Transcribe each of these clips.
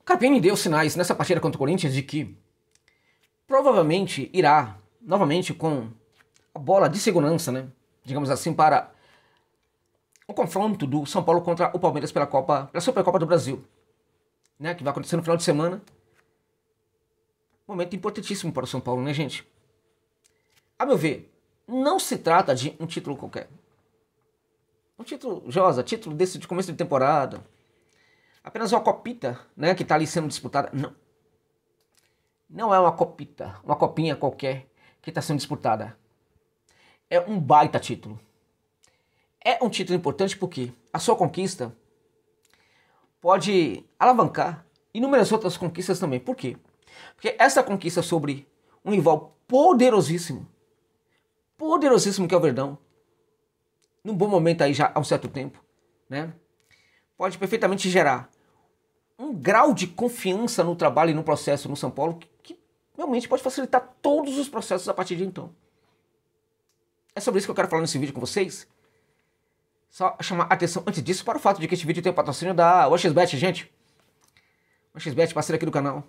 O Carpini deu sinais nessa partida contra o Corinthians de que provavelmente irá novamente com a bola de segurança, né? Digamos assim, para o confronto do São Paulo contra o Palmeiras pela Copa, pela Supercopa do Brasil, né? Que vai acontecer no final de semana. Momento importantíssimo para o São Paulo, né, gente? A meu ver, não se trata de um título qualquer. Um título, Josa, título desse de começo de temporada. Apenas uma copita, né, que está ali sendo disputada. Não. Não é uma copita, uma copinha qualquer que está sendo disputada. É um baita título. É um título importante porque a sua conquista pode alavancar inúmeras outras conquistas também. Por quê? Porque essa conquista sobre um rival poderosíssimo, poderosíssimo que é o Verdão, num bom momento aí já há um certo tempo, né? Pode perfeitamente gerar um grau de confiança no trabalho e no processo no São Paulo que, que realmente pode facilitar todos os processos a partir de então. É sobre isso que eu quero falar nesse vídeo com vocês. Só chamar atenção antes disso para o fato de que este vídeo tem o patrocínio da WatchBet, gente. WatchBet, parceiro aqui do canal.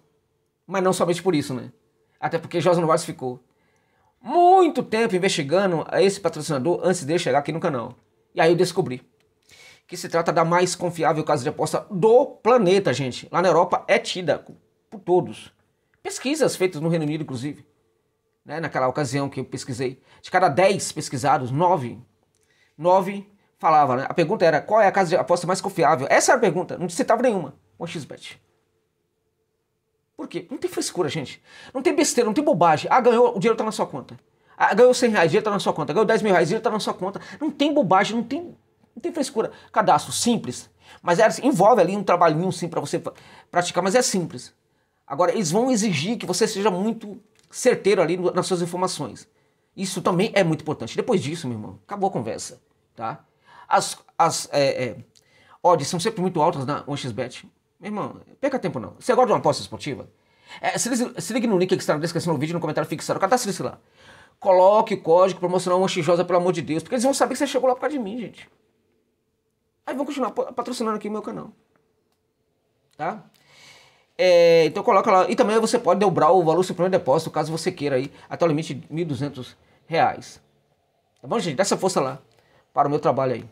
Mas não somente por isso, né? Até porque Josa Novaes ficou muito tempo investigando esse patrocinador antes de chegar aqui no canal. E aí eu descobri que se trata da mais confiável casa de aposta do planeta, gente. Lá na Europa é tida por todos. Pesquisas feitas no Reino Unido, inclusive. Né, naquela ocasião que eu pesquisei. De cada 10 pesquisados, 9, 9 falava, né? A pergunta era, qual é a casa de aposta mais confiável? Essa era a pergunta, não citava nenhuma. O XBet. Por quê? Não tem frescura, gente. Não tem besteira, não tem bobagem. Ah, ganhou, o dinheiro tá na sua conta. Ah, ganhou 100 reais, o dinheiro tá na sua conta. Ganhou 10 mil reais, o dinheiro tá na sua conta. Não tem bobagem, não tem, não tem frescura. Cadastro simples. Mas é, envolve ali um trabalhinho sim para você praticar, mas é simples. Agora, eles vão exigir que você seja muito certeiro ali nas suas informações. Isso também é muito importante. Depois disso, meu irmão, acabou a conversa, tá? As, as é, é, odds são sempre muito altas na 1xBet. Meu irmão, perca tempo não. Você gosta de uma aposta esportiva? É, se, se ligue no link que está na descrição do vídeo, no comentário fixado. Cadastre-se lá. Coloque o código promocional Monchijosa, pelo amor de Deus. Porque eles vão saber que você chegou lá por causa de mim, gente. Aí vão continuar patrocinando aqui o meu canal. Tá? É, então coloca lá. E também você pode dobrar o valor do seu primeiro depósito, caso você queira aí, até o limite de R$ 1.200. Tá bom, gente? Dá essa força lá para o meu trabalho aí.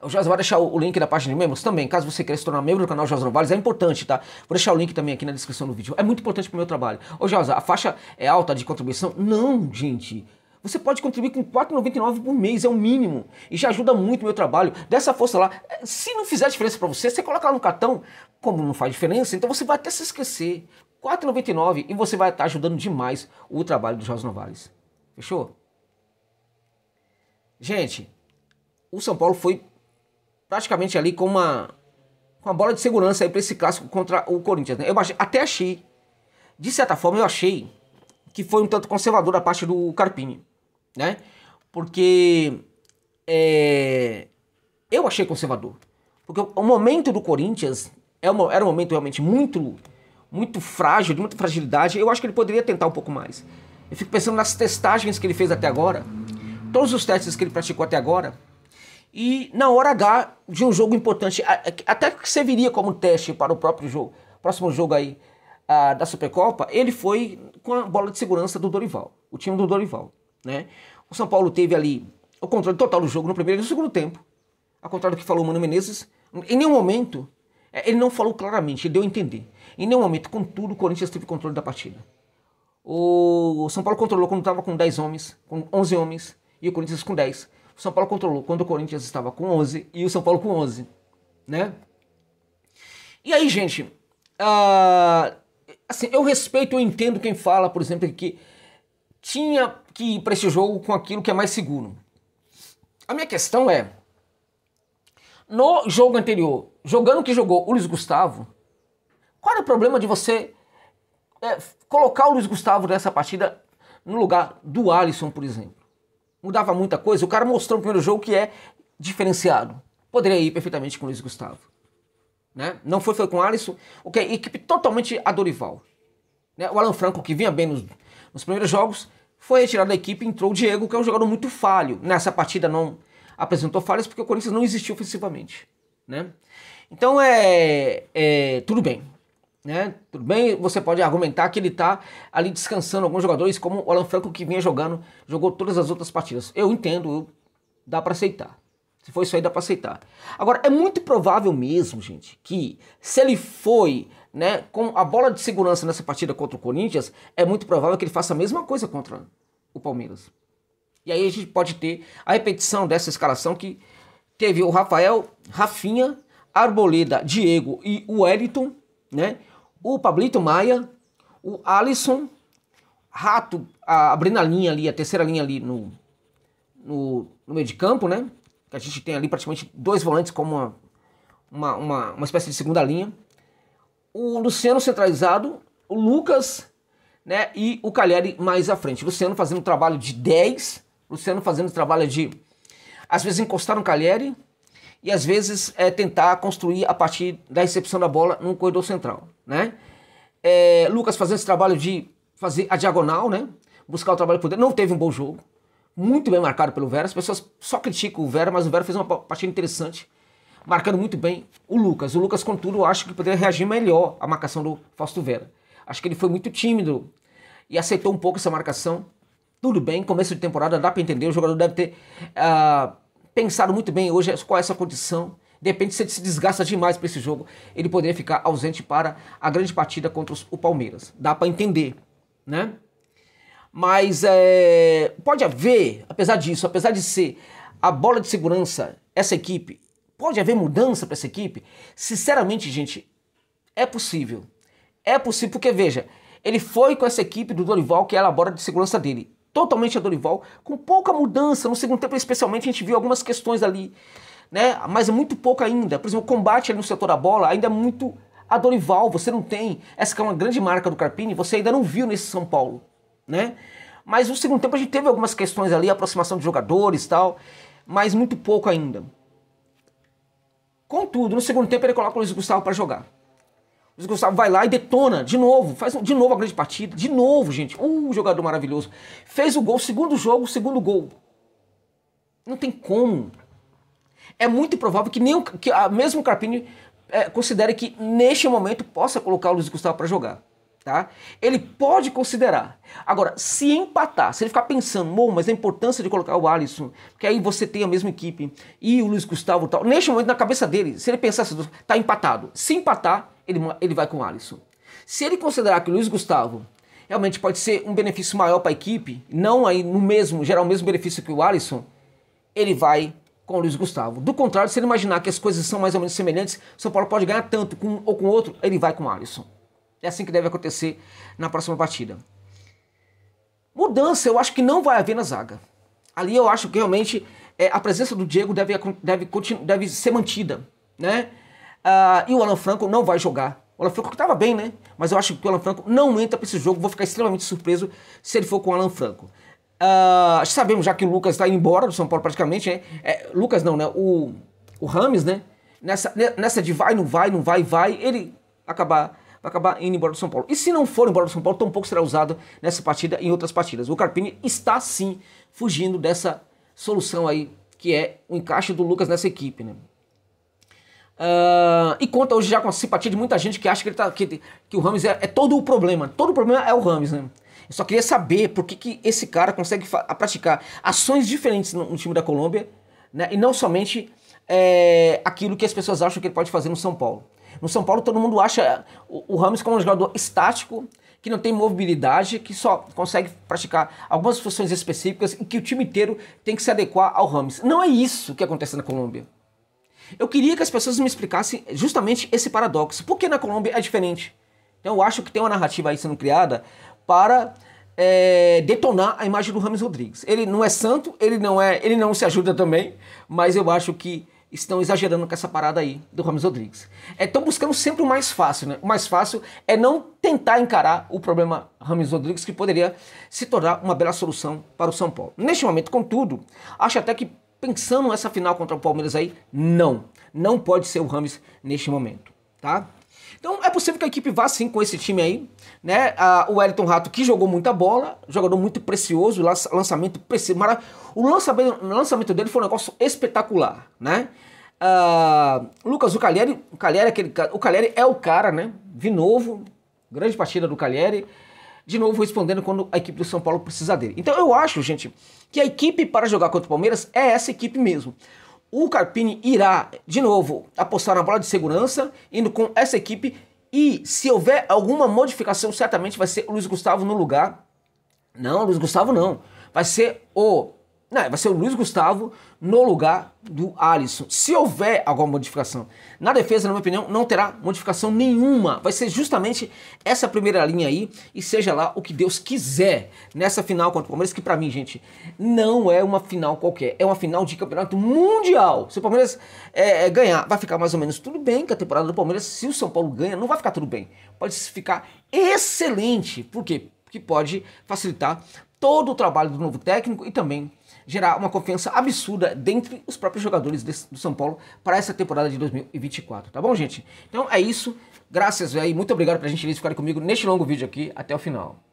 O Josa vai deixar o link da página de membros também, caso você queira se tornar membro do canal Josa Novales, é importante, tá? Vou deixar o link também aqui na descrição do vídeo. É muito importante pro meu trabalho. Ô Josa, a faixa é alta de contribuição? Não, gente. Você pode contribuir com R$ 4,99 por mês, é o mínimo. E já ajuda muito o meu trabalho. Dessa força lá. Se não fizer diferença para você, você coloca lá no cartão. Como não faz diferença, então você vai até se esquecer. R$ 4,99 e você vai estar ajudando demais o trabalho do Josa Novales. Fechou? Gente, o São Paulo foi praticamente ali com uma, com uma bola de segurança para esse clássico contra o Corinthians. Né? Eu até achei, de certa forma, eu achei que foi um tanto conservador da parte do Carpini, né? Porque é, eu achei conservador. Porque o, momento do Corinthians é era um momento realmente muito, muito frágil, de muita fragilidade. Eu acho que ele poderia tentar um pouco mais. Eu fico pensando nas testagens que ele fez até agora, todos os testes que ele praticou até agora, e na hora H de um jogo importante, até que serviria como teste para o próprio jogo, próximo jogo aí uh, da Supercopa, ele foi com a bola de segurança do Dorival, o time do Dorival, né? O São Paulo teve ali o controle total do jogo no primeiro e no segundo tempo, ao contrário do que falou o Mano Menezes, em nenhum momento, é, ele não falou claramente, ele deu a entender, em nenhum momento, contudo, o Corinthians teve controle da partida. O São Paulo controlou quando estava com 10 homens, com 11 homens, e o Corinthians com 10 o São Paulo controlou quando o Corinthians estava com 11 e o São Paulo com 11, né? E aí, gente, uh, assim, eu respeito, eu entendo quem fala, por exemplo, que tinha que ir para esse jogo com aquilo que é mais seguro. A minha questão é, no jogo anterior, jogando o que jogou o Luiz Gustavo, qual é o problema de você é, colocar o Luiz Gustavo nessa partida no lugar do Alisson, por exemplo? mudava muita coisa. O cara mostrou no primeiro jogo que é diferenciado. Poderia ir perfeitamente com o Luiz Gustavo. Né? Não foi, foi com o Alisson. O que é equipe totalmente a Dorival. Né? O Alan Franco, que vinha bem nos, nos primeiros jogos, foi retirado da equipe entrou o Diego, que é um jogador muito falho. Nessa partida não apresentou falhas porque o Corinthians não existiu ofensivamente. Né? Então é, é tudo bem. Né? Tudo bem, você pode argumentar que ele está ali descansando alguns jogadores, como o Alan Franco que vinha jogando, jogou todas as outras partidas. Eu entendo, eu, dá para aceitar. Se for isso aí, dá para aceitar. Agora, é muito provável mesmo, gente, que se ele foi né, com a bola de segurança nessa partida contra o Corinthians, é muito provável que ele faça a mesma coisa contra o Palmeiras. E aí a gente pode ter a repetição dessa escalação que teve o Rafael, Rafinha, Arboleda, Diego e o Wellington, né? O Pablito Maia, o Alisson, Rato, abrindo a linha ali, a terceira linha ali no, no, no meio de campo, né? Que a gente tem ali praticamente dois volantes como uma, uma, uma, uma espécie de segunda linha. O Luciano centralizado, o Lucas né, e o Calheri mais à frente. Luciano fazendo trabalho de 10, Luciano fazendo trabalho de, às vezes, encostar no Calheri e às vezes é, tentar construir a partir da recepção da bola no corredor central. Né? É, Lucas fazendo esse trabalho de fazer a diagonal, né? buscar o trabalho por dentro. Não teve um bom jogo, muito bem marcado pelo Vera. As pessoas só criticam o Vera, mas o Vera fez uma partida interessante, marcando muito bem o Lucas. O Lucas, contudo, acho que poderia reagir melhor à marcação do Fausto Vera. Acho que ele foi muito tímido e aceitou um pouco essa marcação. Tudo bem, começo de temporada, dá para entender, o jogador deve ter uh, pensado muito bem hoje qual é essa condição. De repente, se ele se desgasta demais para esse jogo, ele poderia ficar ausente para a grande partida contra o Palmeiras. Dá para entender, né? Mas é, pode haver, apesar disso, apesar de ser a bola de segurança, essa equipe, pode haver mudança para essa equipe? Sinceramente, gente, é possível. É possível, porque veja, ele foi com essa equipe do Dorival, que era a bola de segurança dele. Totalmente a Dorival, com pouca mudança. No segundo tempo, especialmente, a gente viu algumas questões ali, né? Mas é muito pouco ainda. Por exemplo, o combate ali no setor da bola ainda é muito a Dorival. Você não tem. Essa que é uma grande marca do Carpini, você ainda não viu nesse São Paulo, né? Mas no segundo tempo a gente teve algumas questões ali, aproximação de jogadores e tal, mas muito pouco ainda. Contudo, no segundo tempo ele coloca o Luiz Gustavo para jogar. Luiz Gustavo vai lá e detona de novo, faz de novo a grande partida, de novo, gente. Um jogador maravilhoso. Fez o gol, segundo jogo, segundo gol. Não tem como. É muito provável que nem o, que a, mesmo o Carpini é, considere que neste momento possa colocar o Luiz Gustavo para jogar. Tá? Ele pode considerar. Agora, se empatar, se ele ficar pensando, mas a importância de colocar o Alisson, que aí você tem a mesma equipe, e o Luiz Gustavo tal, neste momento na cabeça dele, se ele pensar assim, tá empatado. Se empatar, ele, ele vai com o Alisson. Se ele considerar que o Luiz Gustavo realmente pode ser um benefício maior para a equipe, não aí no mesmo, gerar o mesmo benefício que o Alisson, ele vai com o Luiz Gustavo. Do contrário, se ele imaginar que as coisas são mais ou menos semelhantes, São Paulo pode ganhar tanto com um ou com outro, ele vai com o Alisson. É assim que deve acontecer na próxima partida. Mudança, eu acho que não vai haver na zaga. Ali eu acho que realmente é, a presença do Diego deve, deve, deve ser mantida, né? Uh, e o Alan Franco não vai jogar. O Alan Franco estava bem, né? Mas eu acho que o Alan Franco não entra para esse jogo. Vou ficar extremamente surpreso se ele for com o Alan Franco. Uh, sabemos já que o Lucas está embora do São Paulo praticamente, né? É, Lucas não, né? O, o Rames, né? Nessa, nessa de vai, não vai, não vai, vai, ele acabar, vai acabar indo embora do São Paulo. E se não for embora do São Paulo, tampouco será usado nessa partida e em outras partidas. O Carpini está sim fugindo dessa solução aí, que é o encaixe do Lucas nessa equipe, né? Uh, e conta hoje já com a simpatia de muita gente que acha que, ele tá, que, que o Rames é, é, todo o problema. Todo o problema é o Rames, né? Eu só queria saber por que, que esse cara consegue praticar ações diferentes no, no, time da Colômbia, né? E não somente é, aquilo que as pessoas acham que ele pode fazer no São Paulo. No São Paulo todo mundo acha o, o Rames como um jogador estático, que não tem mobilidade, que só consegue praticar algumas funções específicas e que o time inteiro tem que se adequar ao Rames. Não é isso que acontece na Colômbia. Eu queria que as pessoas me explicassem justamente esse paradoxo. Por que na Colômbia é diferente? Então eu acho que tem uma narrativa aí sendo criada para é, detonar a imagem do Rames Rodrigues. Ele não é santo, ele não é, ele não se ajuda também, mas eu acho que estão exagerando com essa parada aí do Rames Rodrigues. Estão é, buscando sempre o mais fácil, né? O mais fácil é não tentar encarar o problema Rames Rodrigues, que poderia se tornar uma bela solução para o São Paulo. Neste momento, contudo, acho até que pensando nessa final contra o Palmeiras aí, não. Não pode ser o Rames neste momento, tá? Então possível que a equipe vá sim com esse time aí, né? Ah, o Wellington Rato que jogou muita bola, jogador muito precioso, lançamento precioso, o lançamento, lançamento dele foi um negócio espetacular, né? Uh, Lucas, o Cagliari, o Cagliari, é aquele, o Cagliari é o cara, né? De novo, grande partida do Cagliari. De novo respondendo quando a equipe do São Paulo precisa dele. Então eu acho, gente, que a equipe para jogar contra o Palmeiras é essa equipe mesmo. O Carpini irá, de novo, apostar na bola de segurança, indo com essa equipe. E se houver alguma modificação, certamente vai ser o Luiz Gustavo no lugar. Não, Luiz Gustavo não. Vai ser o não, vai ser o Luiz Gustavo no lugar do Alisson. Se houver alguma modificação na defesa, na minha opinião, não terá modificação nenhuma. Vai ser justamente essa primeira linha aí e seja lá o que Deus quiser nessa final contra o Palmeiras, que para mim, gente, não é uma final qualquer, é uma final de campeonato mundial. Se o Palmeiras é, é, ganhar, vai ficar mais ou menos tudo bem com a temporada do Palmeiras. Se o São Paulo ganha, não vai ficar tudo bem. Pode ficar excelente. Por quê? Porque pode facilitar todo o trabalho do novo técnico e também gerar uma confiança absurda dentre os próprios jogadores do São Paulo para essa temporada de 2024, tá bom, gente? Então é isso. Graças aí, muito obrigado pra gente ficar comigo neste longo vídeo aqui até o final.